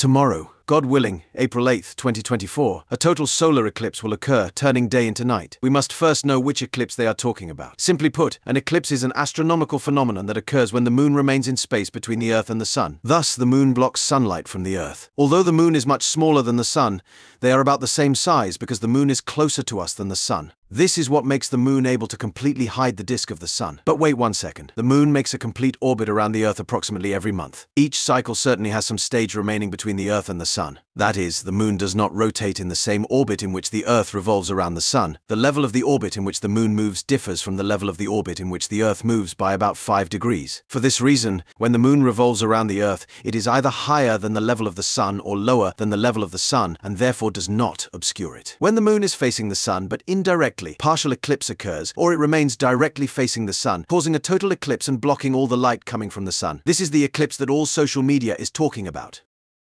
Tomorrow, God willing, April 8th, 2024, a total solar eclipse will occur, turning day into night. We must first know which eclipse they are talking about. Simply put, an eclipse is an astronomical phenomenon that occurs when the moon remains in space between the Earth and the Sun. Thus, the moon blocks sunlight from the Earth. Although the moon is much smaller than the Sun, they are about the same size because the moon is closer to us than the Sun. This is what makes the moon able to completely hide the disk of the sun. But wait one second. The moon makes a complete orbit around the Earth approximately every month. Each cycle certainly has some stage remaining between the Earth and the sun. That is, the moon does not rotate in the same orbit in which the Earth revolves around the sun. The level of the orbit in which the moon moves differs from the level of the orbit in which the Earth moves by about 5 degrees. For this reason, when the moon revolves around the Earth, it is either higher than the level of the sun or lower than the level of the sun and therefore does not obscure it. When the moon is facing the sun but indirectly, partial eclipse occurs, or it remains directly facing the sun, causing a total eclipse and blocking all the light coming from the sun. This is the eclipse that all social media is talking about.